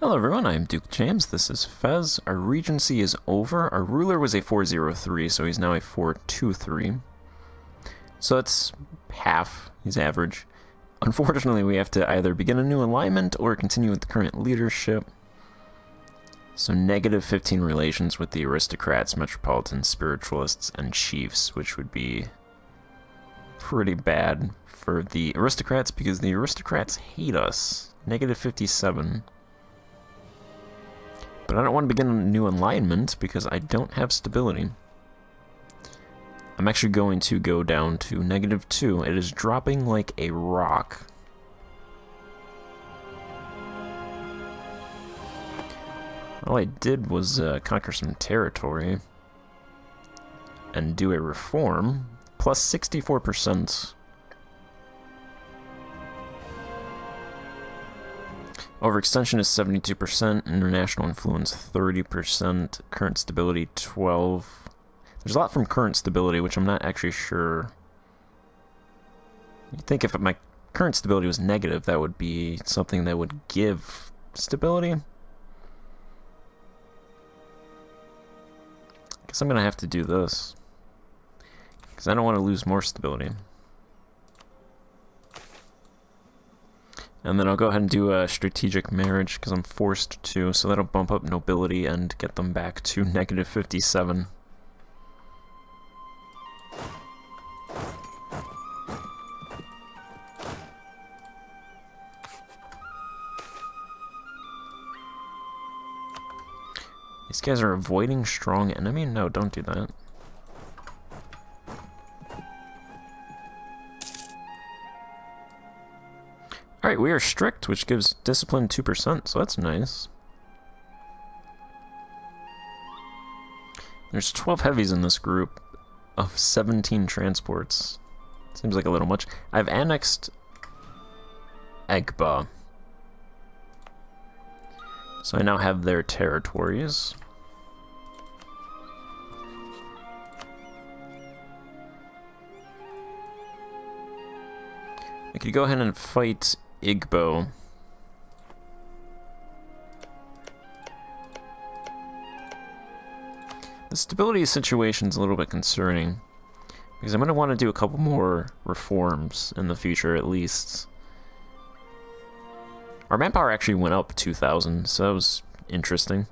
Hello everyone, I'm Duke James, this is Fez. Our regency is over. Our ruler was a 403, so he's now a 423. So that's half, he's average. Unfortunately, we have to either begin a new alignment or continue with the current leadership. So negative 15 relations with the aristocrats, metropolitans, spiritualists, and chiefs, which would be pretty bad for the aristocrats because the aristocrats hate us. Negative 57. But I don't want to begin a new alignment because I don't have stability. I'm actually going to go down to negative 2. It is dropping like a rock. All I did was uh, conquer some territory and do a reform, plus 64%. Overextension is 72%, international influence 30%, current stability 12. There's a lot from current stability, which I'm not actually sure. You'd think if my current stability was negative, that would be something that would give stability. I guess I'm gonna have to do this. Because I don't want to lose more stability. And then I'll go ahead and do a strategic marriage because I'm forced to, so that'll bump up nobility and get them back to negative 57. These guys are avoiding strong enemy? No, don't do that. Alright, we are strict, which gives discipline 2%, so that's nice. There's 12 heavies in this group of 17 transports. Seems like a little much. I've annexed Egba. So I now have their territories. I could go ahead and fight Igbo. The stability situation is a little bit concerning. Because I'm going to want to do a couple more reforms in the future, at least. Our manpower actually went up 2,000, so that was interesting.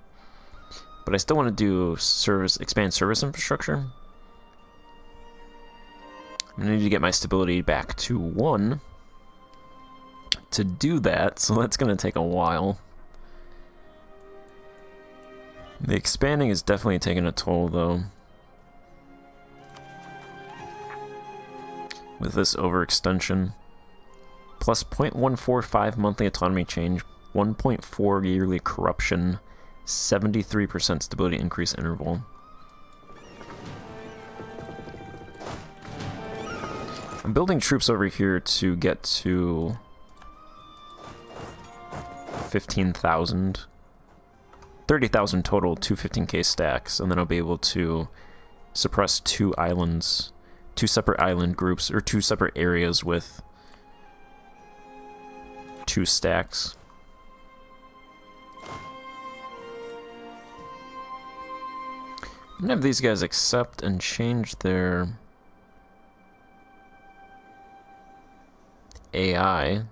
But I still want to do service, expand service infrastructure. I need to get my stability back to 1 to do that, so that's going to take a while. The expanding is definitely taking a toll, though. With this overextension. Plus 0.145 monthly autonomy change, 1.4 yearly corruption, 73% stability increase interval. I'm building troops over here to get to 15,000. 30,000 total, two 15k stacks, and then I'll be able to suppress two islands, two separate island groups, or two separate areas with two stacks. I'm gonna have these guys accept and change their AI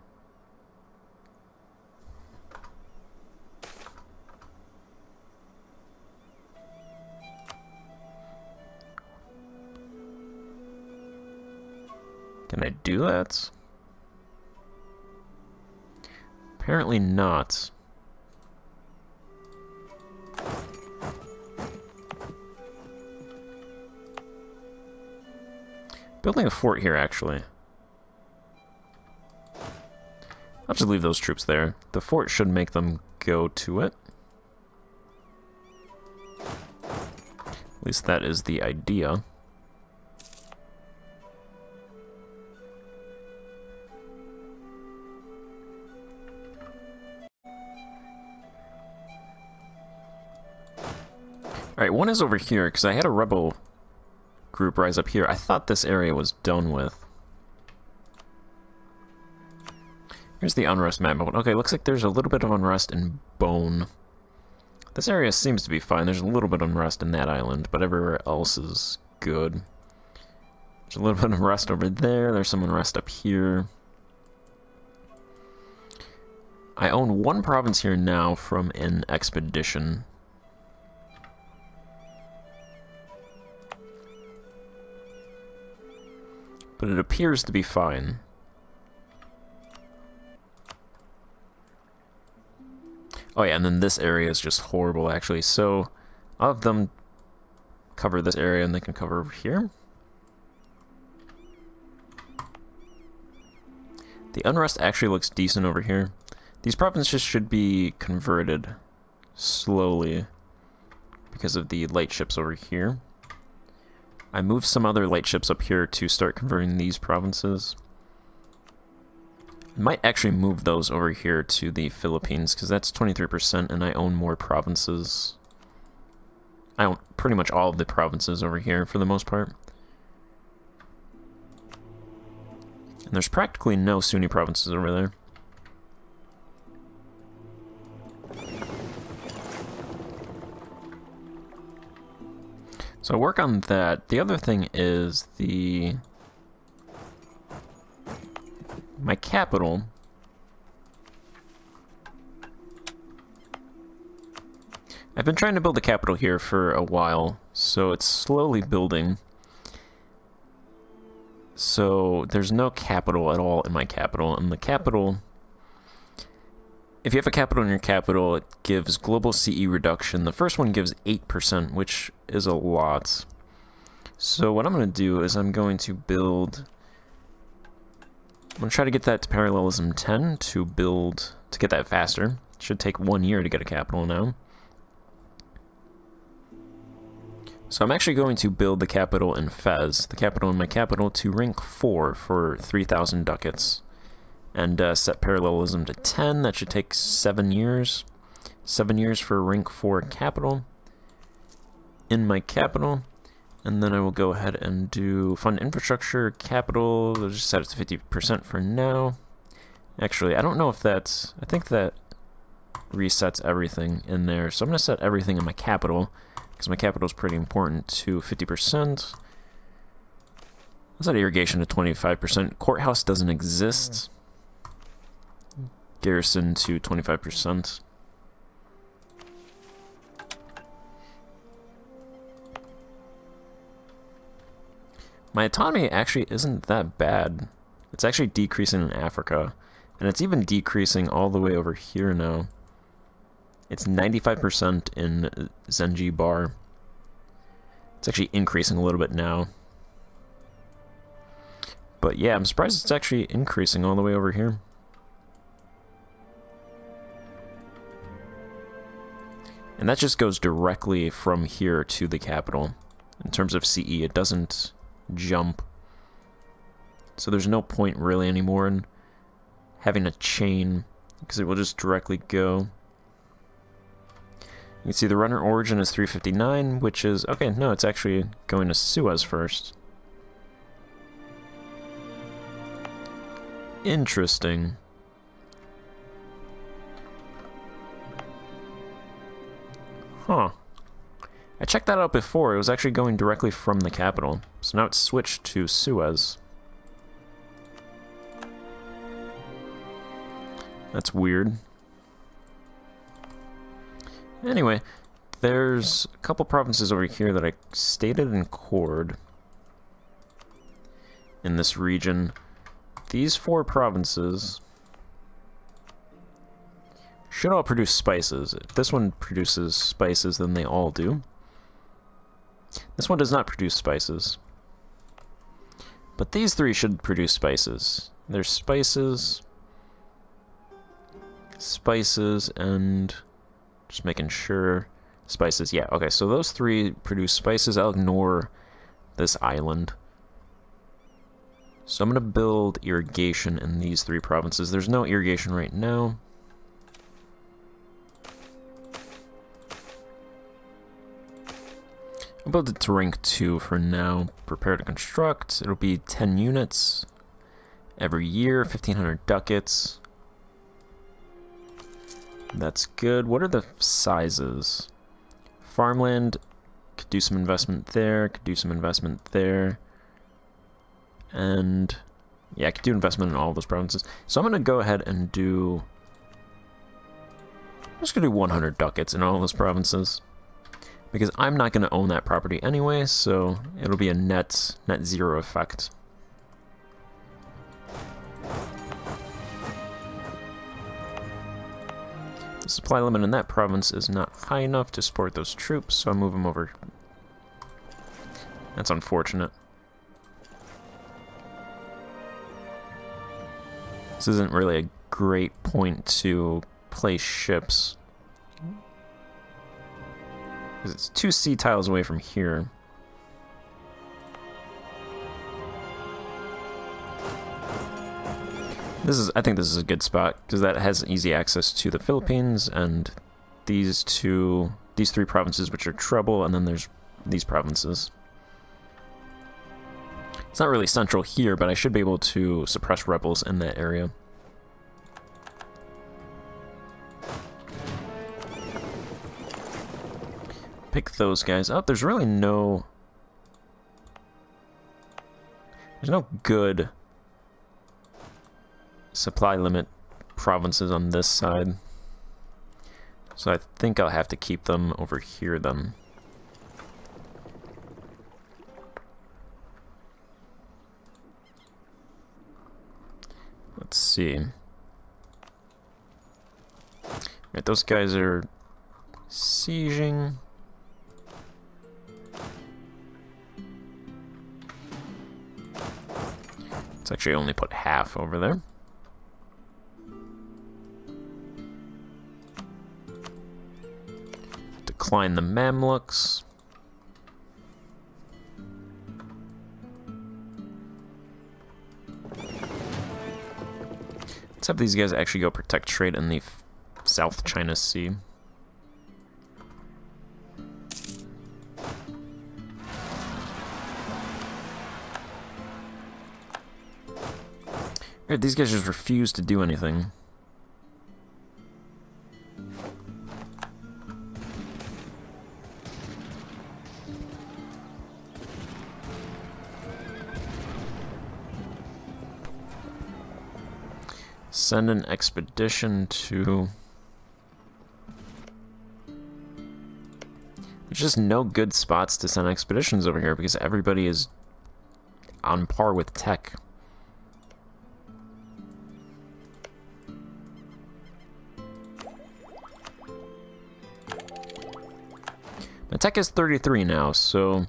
Can I do that? Apparently not. Building a fort here, actually. I'll just leave those troops there. The fort should make them go to it. At least that is the idea. Alright, one is over here, because I had a rebel group rise up here. I thought this area was done with. Here's the unrest map. Okay, looks like there's a little bit of unrest in Bone. This area seems to be fine. There's a little bit of unrest in that island, but everywhere else is good. There's a little bit of unrest over there. There's some unrest up here. I own one province here now from an expedition. But it appears to be fine. Oh yeah, and then this area is just horrible actually. So I'll have them cover this area and they can cover over here. The unrest actually looks decent over here. These provinces should be converted slowly because of the light ships over here. I moved some other light ships up here to start converting these provinces. I might actually move those over here to the Philippines because that's 23% and I own more provinces. I own pretty much all of the provinces over here for the most part. And there's practically no Sunni provinces over there. So work on that. The other thing is the... My capital. I've been trying to build a capital here for a while, so it's slowly building. So there's no capital at all in my capital, and the capital if you have a capital in your capital, it gives global CE reduction. The first one gives 8%, which is a lot. So what I'm going to do is I'm going to build... I'm going to try to get that to parallelism 10 to build, to get that faster. It should take one year to get a capital now. So I'm actually going to build the capital in Fez, the capital in my capital, to rank 4 for 3,000 ducats and uh, set parallelism to 10. That should take 7 years. 7 years for rank 4 capital. In my capital. And then I will go ahead and do fund infrastructure, capital, I'll just set it to 50% for now. Actually, I don't know if that's, I think that resets everything in there. So I'm going to set everything in my capital, because my capital is pretty important, to 50%. Let's set irrigation to 25%. Courthouse doesn't exist garrison to 25%. My autonomy actually isn't that bad. It's actually decreasing in Africa, and it's even decreasing all the way over here now. It's 95% in Zanzibar. It's actually increasing a little bit now. But yeah, I'm surprised it's actually increasing all the way over here. And that just goes directly from here to the capital. In terms of CE, it doesn't jump. So there's no point really anymore in having a chain, because it will just directly go. You can see the runner origin is 359, which is, okay, no, it's actually going to Suez first. Interesting. Huh. I checked that out before. It was actually going directly from the capital. So now it's switched to Suez. That's weird. Anyway, there's a couple provinces over here that I stated in chord in this region. These four provinces should all produce spices. If this one produces spices, then they all do. This one does not produce spices. But these three should produce spices. There's spices, spices, and just making sure. Spices, yeah, okay, so those three produce spices. I'll ignore this island. So I'm going to build irrigation in these three provinces. There's no irrigation right now. I'll build it to rank 2 for now. Prepare to construct. It'll be 10 units every year, 1500 ducats. That's good. What are the sizes? Farmland, could do some investment there, could do some investment there. And yeah, I could do investment in all those provinces. So I'm going to go ahead and do... I'm just going to do 100 ducats in all those provinces. Because I'm not going to own that property anyway, so it'll be a net, net zero effect. The supply limit in that province is not high enough to support those troops, so I move them over. That's unfortunate. This isn't really a great point to place ships. Because it's two sea tiles away from here. This is, I think this is a good spot because that has easy access to the Philippines and these two, these three provinces which are trouble, and then there's these provinces. It's not really central here, but I should be able to suppress rebels in that area. Pick those guys up. There's really no... There's no good supply limit provinces on this side. So I think I'll have to keep them over here then. Let's see. Right, those guys are sieging. Let's actually only put half over there. decline the Mamluks. Let's have these guys actually go protect trade in the South China Sea. These guys just refuse to do anything. Send an expedition to... There's just no good spots to send expeditions over here because everybody is on par with tech. My tech is 33 now, so...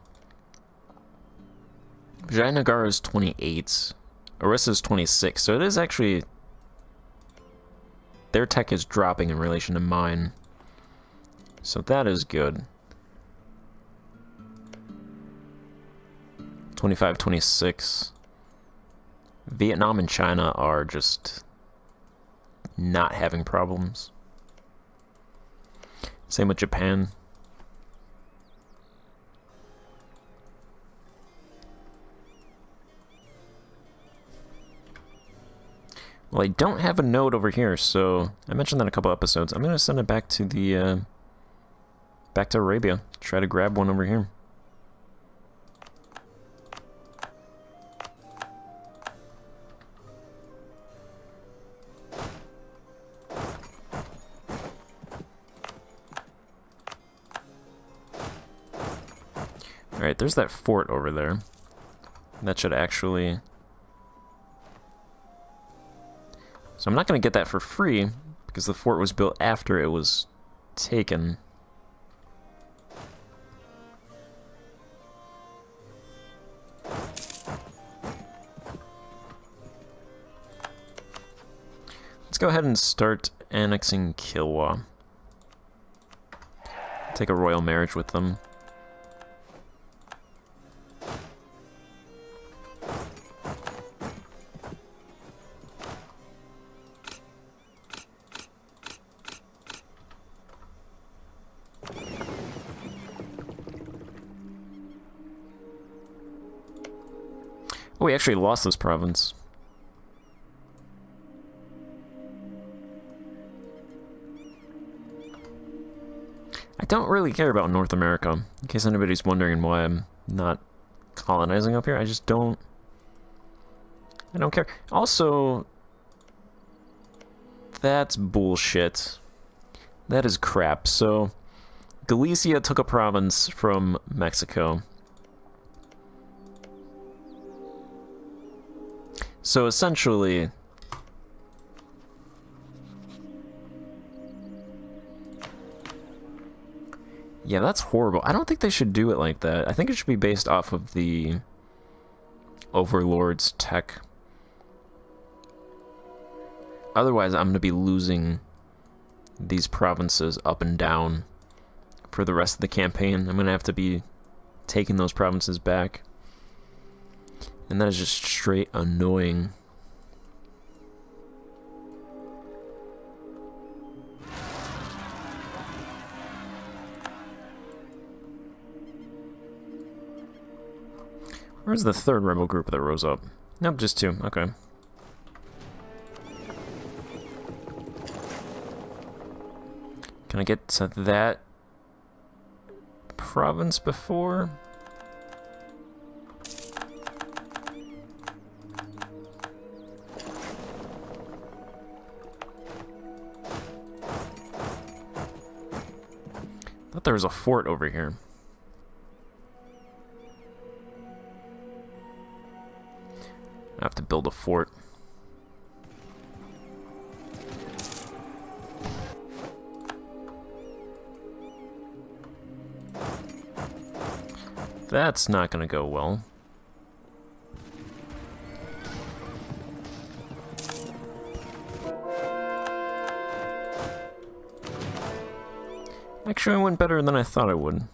Vijayanagar is 28. Orissa is 26, so it is actually their tech is dropping in relation to mine. So that is good. 25, 26. Vietnam and China are just not having problems. Same with Japan. Well, I don't have a node over here, so I mentioned that a couple episodes. I'm going to send it back to the, uh, back to Arabia. Try to grab one over here. Alright, there's that fort over there. That should actually I'm not going to get that for free, because the fort was built after it was taken. Let's go ahead and start annexing Kilwa. Take a royal marriage with them. We actually lost this province. I don't really care about North America. In case anybody's wondering why I'm not colonizing up here, I just don't... I don't care. Also, that's bullshit. That is crap. So, Galicia took a province from Mexico. So essentially, Yeah, that's horrible. I don't think they should do it like that. I think it should be based off of the Overlord's tech. Otherwise, I'm going to be losing these provinces up and down for the rest of the campaign. I'm going to have to be taking those provinces back. And that is just straight annoying. Where's the third rebel group that rose up? Nope, just two. Okay. Can I get to that province before? There was a fort over here. I have to build a fort. That's not going to go well. Actually, it went better than I thought it would.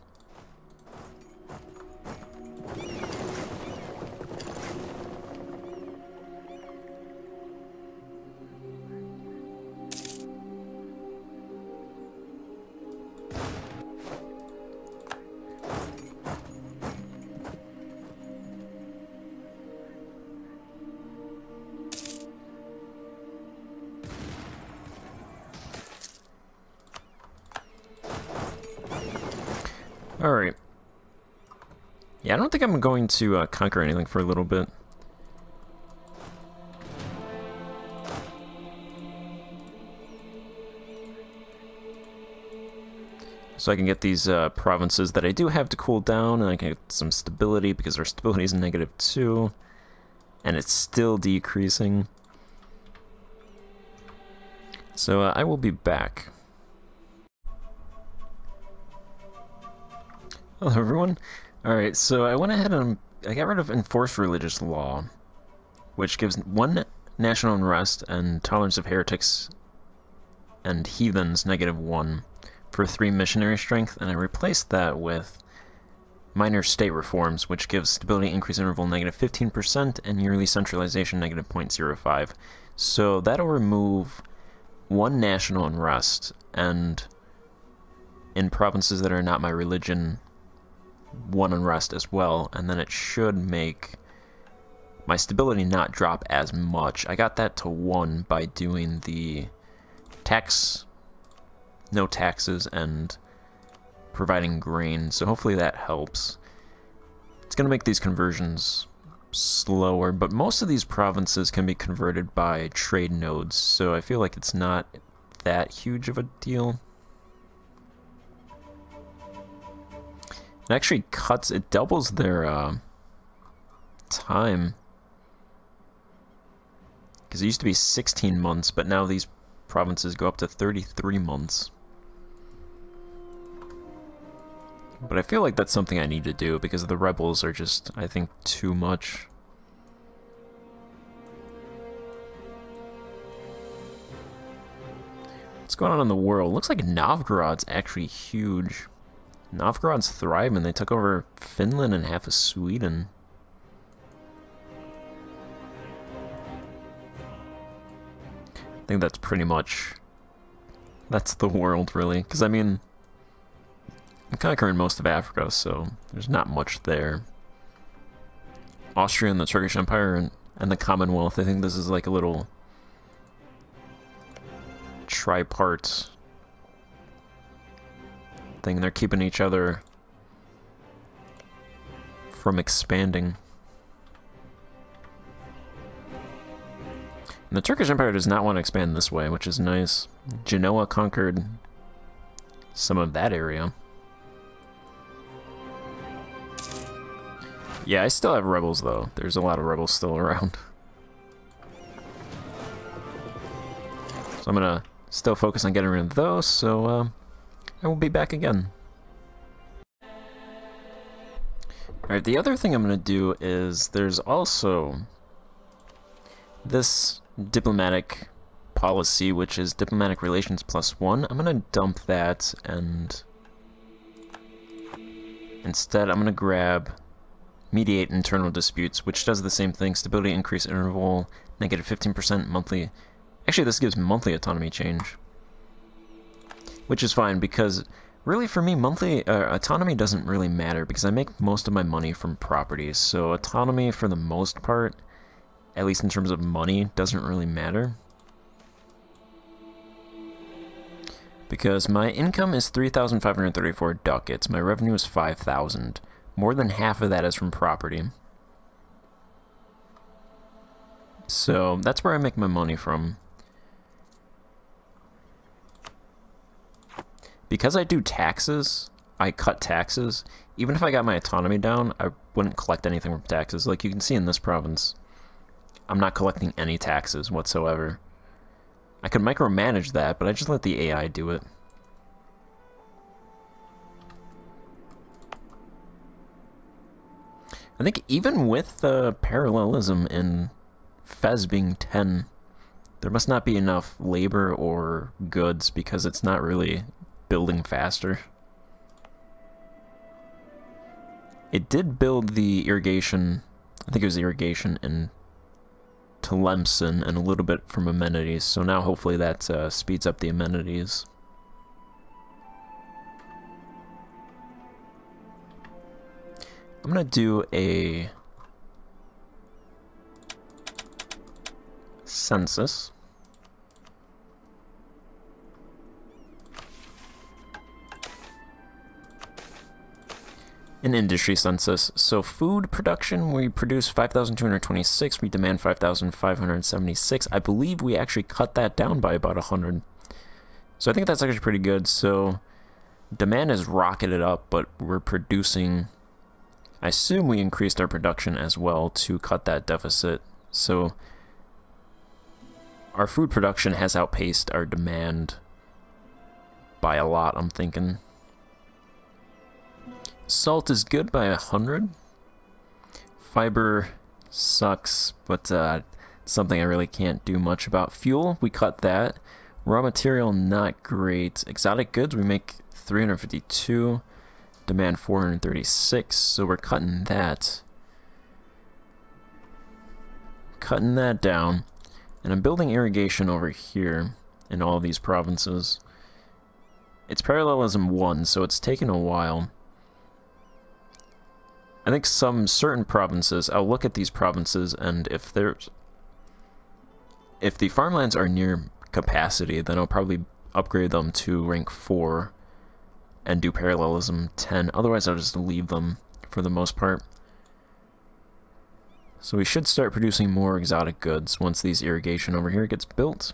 Alright. Yeah, I don't think I'm going to uh, conquer anything for a little bit. So I can get these uh, provinces that I do have to cool down, and I can get some stability, because our stability is negative 2. And it's still decreasing. So uh, I will be back. Hello everyone. Alright, so I went ahead and I got rid of enforced religious law, which gives one national unrest and tolerance of heretics and heathens negative one for three missionary strength, and I replaced that with minor state reforms, which gives stability increase interval negative 15% and yearly centralization negative 0.05. So that'll remove one national unrest, and in provinces that are not my religion, one unrest as well, and then it should make my stability not drop as much. I got that to 1 by doing the tax, no taxes, and providing grain, so hopefully that helps. It's going to make these conversions slower, but most of these provinces can be converted by trade nodes, so I feel like it's not that huge of a deal. It actually cuts, it doubles their uh, time. Because it used to be 16 months, but now these provinces go up to 33 months. But I feel like that's something I need to do because the rebels are just, I think, too much. What's going on in the world? Looks like Novgorod's actually huge. Novgorod's thriving. They took over Finland and half of Sweden. I think that's pretty much... That's the world, really. Because, I mean... I'm conquering most of Africa, so there's not much there. Austria and the Turkish Empire and, and the Commonwealth, I think this is like a little... tripart thing. They're keeping each other from expanding. And the Turkish Empire does not want to expand this way, which is nice. Genoa conquered some of that area. Yeah, I still have rebels, though. There's a lot of rebels still around. So I'm gonna still focus on getting rid of those, so uh, I will be back again. Alright, the other thing I'm gonna do is there's also this diplomatic policy, which is diplomatic relations plus one. I'm gonna dump that and instead I'm gonna grab mediate internal disputes, which does the same thing. Stability increase interval, negative 15% monthly Actually, this gives monthly autonomy change. Which is fine, because really for me, monthly uh, autonomy doesn't really matter, because I make most of my money from properties, so autonomy for the most part, at least in terms of money, doesn't really matter. Because my income is 3,534 ducats, my revenue is 5,000. More than half of that is from property. So that's where I make my money from. Because I do taxes, I cut taxes. Even if I got my autonomy down, I wouldn't collect anything from taxes. Like you can see in this province, I'm not collecting any taxes whatsoever. I could micromanage that, but I just let the AI do it. I think even with the parallelism in Fez being 10, there must not be enough labor or goods because it's not really building faster. It did build the irrigation, I think it was irrigation in Tlemcen and a little bit from amenities, so now hopefully that uh, speeds up the amenities. I'm gonna do a census. An industry census. So food production, we produce 5,226. We demand 5,576. I believe we actually cut that down by about 100. So I think that's actually pretty good. So demand has rocketed up, but we're producing... I assume we increased our production as well to cut that deficit. So our food production has outpaced our demand by a lot, I'm thinking. Salt is good by a hundred. Fiber sucks, but uh, something I really can't do much about. Fuel, we cut that. Raw material, not great. Exotic goods, we make 352. Demand 436, so we're cutting that. Cutting that down. And I'm building irrigation over here in all these provinces. It's parallelism 1, so it's taken a while. I think some certain provinces, I'll look at these provinces, and if there's... If the farmlands are near capacity, then I'll probably upgrade them to rank 4 and do parallelism 10. Otherwise, I'll just leave them for the most part. So we should start producing more exotic goods once these irrigation over here gets built.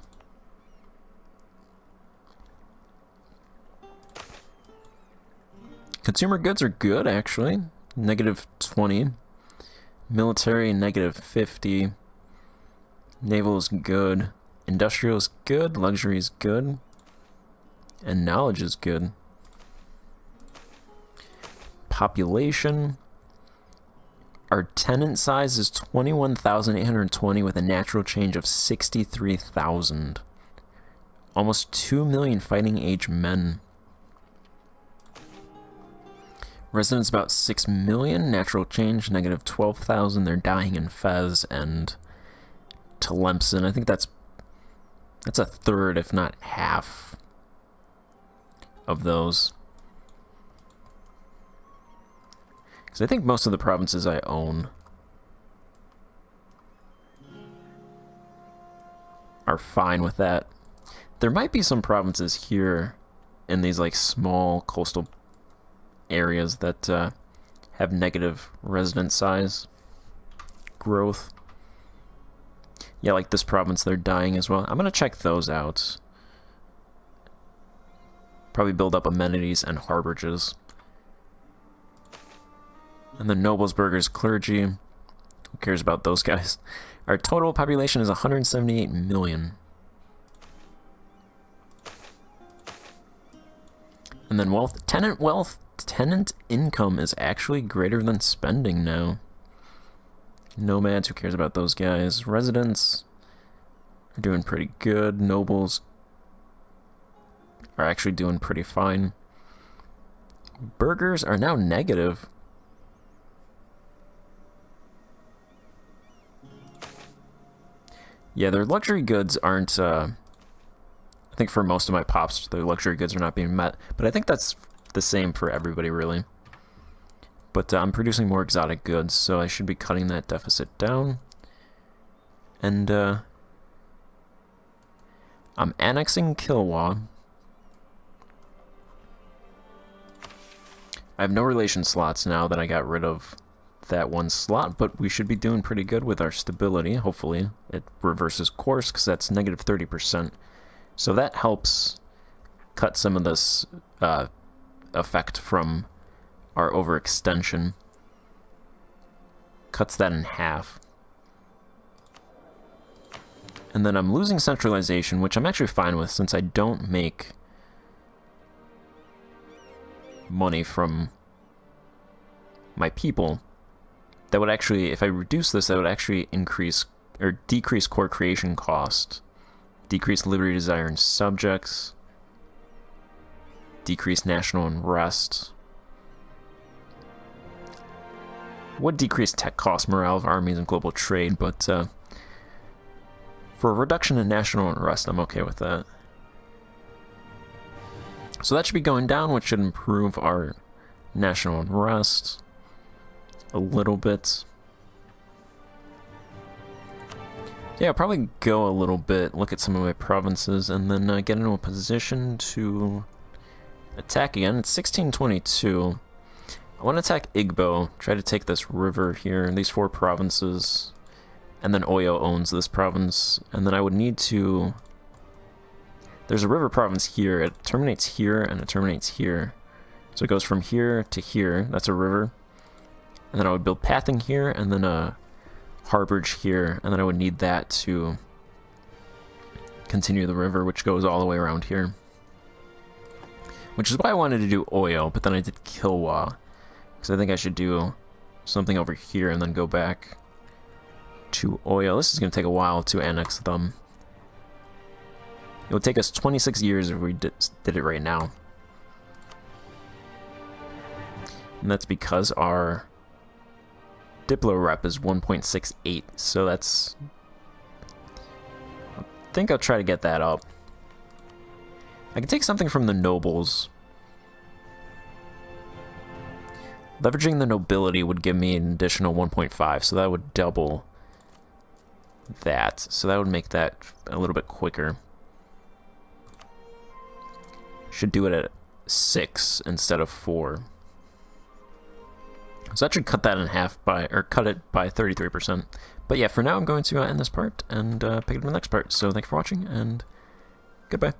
Consumer goods are good, actually negative 20. Military, negative 50. Naval is good. Industrial is good. Luxury is good. And knowledge is good. Population. Our tenant size is 21,820 with a natural change of 63,000. Almost 2 million fighting age men. Residents about 6 million, natural change negative 12,000. They're dying in Fez and Tlemcen. I think that's that's a third, if not half, of those. Because I think most of the provinces I own are fine with that. There might be some provinces here in these like small coastal areas that uh, have negative resident size growth. Yeah, like this province, they're dying as well. I'm going to check those out. Probably build up amenities and harborages. And then nobles, burghers, clergy. Who cares about those guys? Our total population is 178 million. And then wealth, tenant wealth, tenant income is actually greater than spending now. Nomads, who cares about those guys? Residents are doing pretty good. Nobles are actually doing pretty fine. Burghers are now negative. Yeah, their luxury goods aren't, uh, I think for most of my pops, their luxury goods are not being met. But I think that's the same for everybody, really. But uh, I'm producing more exotic goods, so I should be cutting that deficit down. And, uh, I'm annexing Kilwa. I have no relation slots now that I got rid of that one slot, but we should be doing pretty good with our stability. Hopefully it reverses course because that's negative 30%. So that helps cut some of this uh, effect from our overextension. Cuts that in half. And then I'm losing centralization, which I'm actually fine with since I don't make money from my people that would actually, if I reduce this, that would actually increase or decrease core creation cost, decrease liberty, desire, and subjects, decrease national unrest, would decrease tech cost, morale of armies, and global trade, but uh, for a reduction in national unrest, I'm okay with that. So that should be going down, which should improve our national unrest a little bit. Yeah, probably go a little bit, look at some of my provinces, and then uh, get into a position to attack again. It's 1622. I want to attack Igbo, try to take this river here, these four provinces, and then Oyo owns this province, and then I would need to... There's a river province here, it terminates here, and it terminates here. So it goes from here to here, that's a river. And then I would build pathing here, and then a harborage here, and then I would need that to continue the river, which goes all the way around here. Which is why I wanted to do Oyo, but then I did Kilwa. Because I think I should do something over here and then go back to Oyo. This is going to take a while to annex them. It would take us 26 years if we did, did it right now. And that's because our Diplo rep is 1.68, so that's... I think I'll try to get that up. I can take something from the nobles. Leveraging the nobility would give me an additional 1.5, so that would double that. So that would make that a little bit quicker. Should do it at 6 instead of 4. So that should cut that in half by, or cut it by 33%. But yeah, for now I'm going to uh, end this part and uh, pick up in the next part. So thank you for watching, and goodbye.